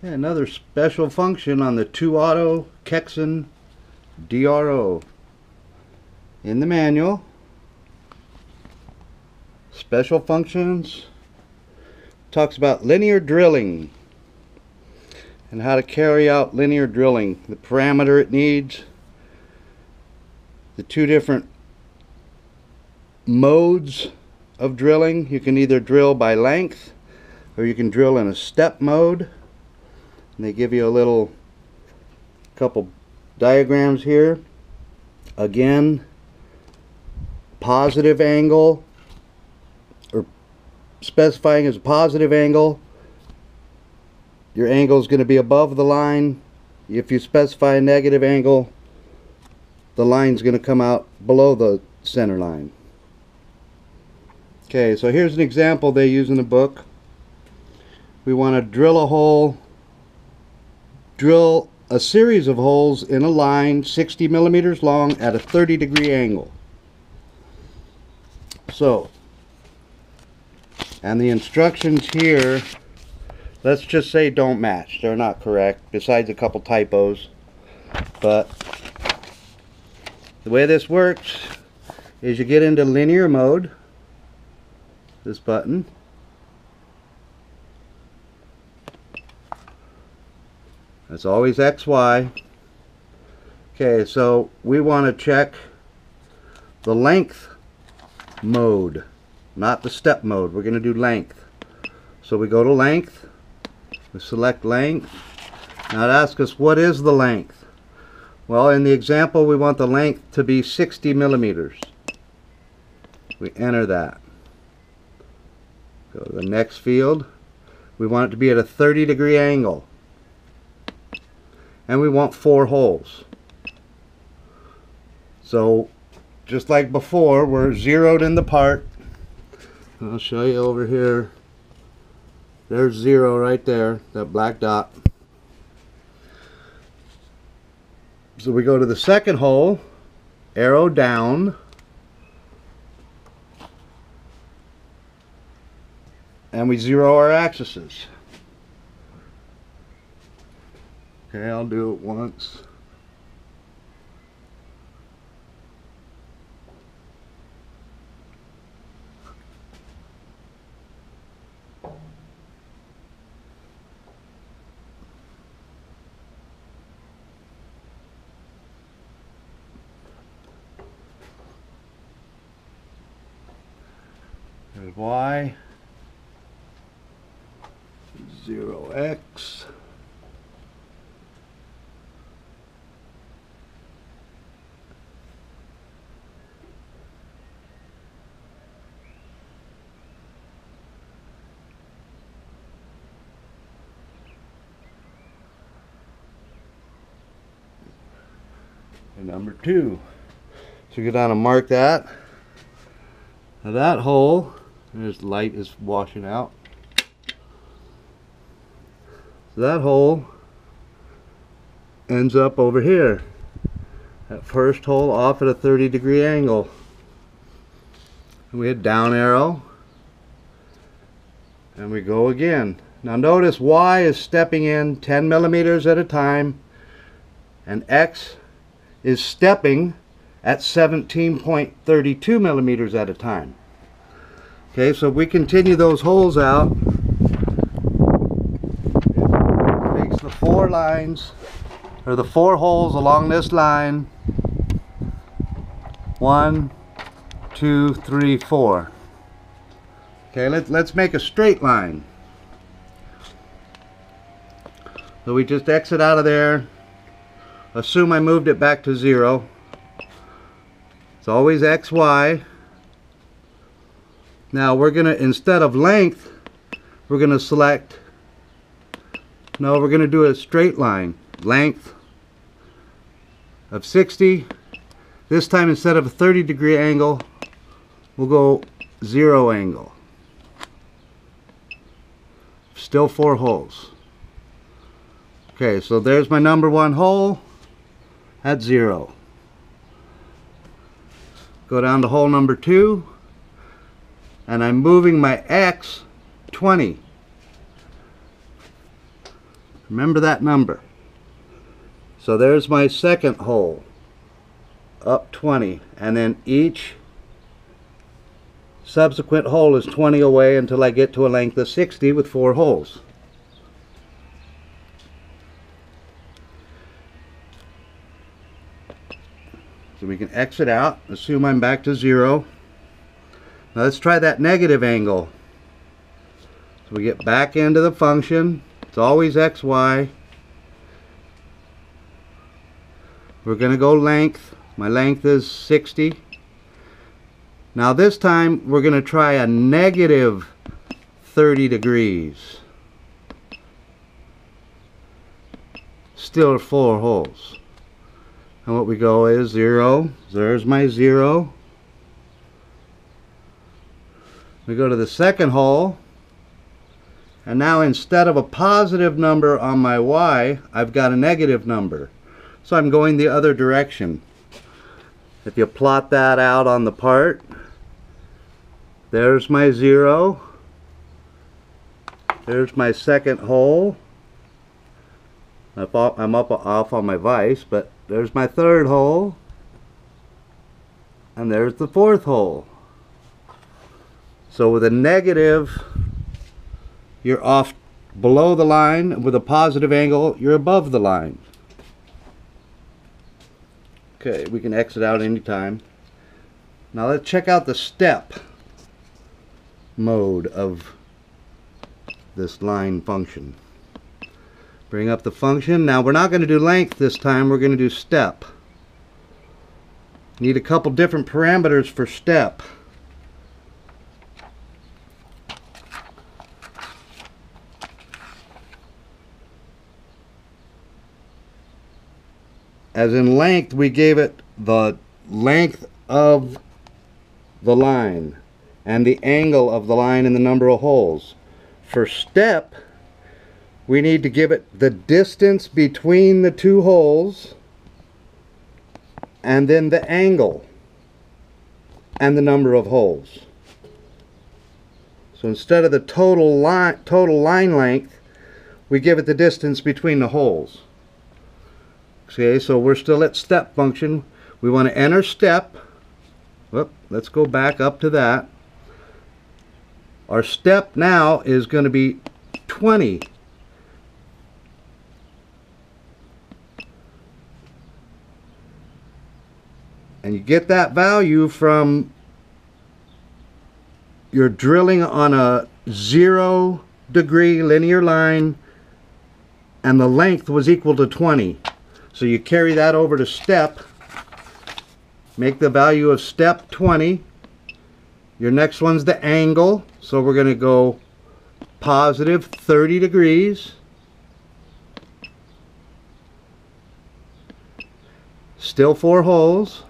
Another special function on the ToAuto Kexin DRO. In the manual, special functions, talks about linear drilling and how to carry out linear drilling, the parameter it needs, the two different modes of drilling. You can either drill by length or you can drill in a step mode and they give you a little couple diagrams here. Again positive angle or specifying as a positive angle. Your angle is going to be above the line. If you specify a negative angle the line is going to come out below the center line. Okay so here's an example they use in the book. We want to drill a hole drill a series of holes in a line 60 millimeters long at a 30 degree angle. So, and the instructions here, let's just say don't match. They're not correct, besides a couple typos. But the way this works is you get into linear mode, this button, It's always XY. Okay, so we want to check the length mode, not the step mode. We're going to do length. So we go to length, we select length. Now it asks us what is the length? Well, in the example, we want the length to be 60 millimeters. We enter that. Go to the next field. We want it to be at a 30 degree angle and we want four holes. So just like before, we're zeroed in the part. I'll show you over here. There's zero right there, that black dot. So we go to the second hole, arrow down. And we zero our axes. Okay, I'll do it once. There's Y, 0x, and number two. So go down and mark that. Now that hole, there's light is washing out. So that hole ends up over here. That first hole off at a 30 degree angle. And we hit down arrow. And we go again. Now notice Y is stepping in 10 millimeters at a time and X is stepping at 17.32 millimeters at a time. Okay, so we continue those holes out. It takes the four lines, or the four holes along this line. One, two, three, four. Okay, let, let's make a straight line. So we just exit out of there, assume I moved it back to zero. It's always XY. Now we're going to, instead of length, we're going to select, no, we're going to do a straight line. Length of 60. This time instead of a 30 degree angle, we'll go zero angle. Still four holes. Okay, so there's my number one hole at zero. Go down to hole number two and I'm moving my X 20. Remember that number. So there's my second hole. Up 20. And then each subsequent hole is 20 away until I get to a length of 60 with four holes. We can exit out, assume I'm back to zero. Now let's try that negative angle. So we get back into the function. It's always xy. We're going to go length. My length is 60. Now this time we're going to try a negative 30 degrees. Still four holes. And what we go is zero. There's my zero. We go to the second hole. And now instead of a positive number on my y, I've got a negative number. So I'm going the other direction. If you plot that out on the part, there's my zero. There's my second hole. I'm up off on my vise, but there's my third hole. And there's the fourth hole. So with a negative, you're off below the line. With a positive angle, you're above the line. Okay, we can exit out anytime. Now let's check out the step mode of this line function. Bring up the function. Now we're not going to do length this time, we're going to do step. Need a couple different parameters for step. As in length, we gave it the length of the line and the angle of the line and the number of holes. For step, we need to give it the distance between the two holes and then the angle and the number of holes. So instead of the total line, total line length, we give it the distance between the holes. Okay, so we're still at step function. We want to enter step. Whoop, let's go back up to that. Our step now is going to be 20. And you get that value from you're drilling on a zero degree linear line and the length was equal to 20. So you carry that over to step, make the value of step 20. Your next one's the angle, so we're going to go positive 30 degrees. Still four holes.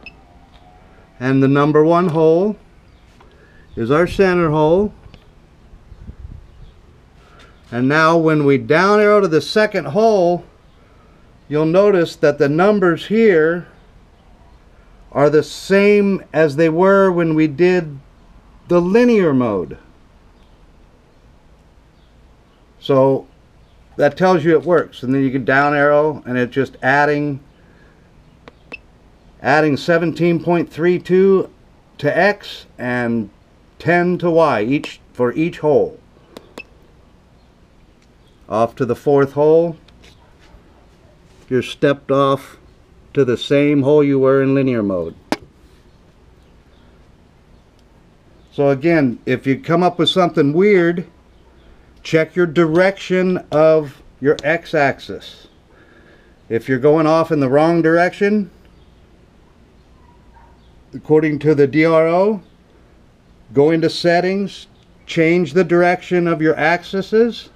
And the number one hole is our center hole. And now when we down arrow to the second hole, you'll notice that the numbers here are the same as they were when we did the linear mode. So that tells you it works. And then you can down arrow and it's just adding adding 17.32 to X and 10 to Y each for each hole. Off to the fourth hole you're stepped off to the same hole you were in linear mode. So again, if you come up with something weird, check your direction of your x-axis. If you're going off in the wrong direction, according to the DRO, go into settings, change the direction of your axes,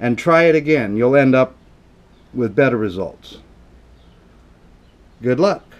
and try it again. You'll end up with better results. Good luck.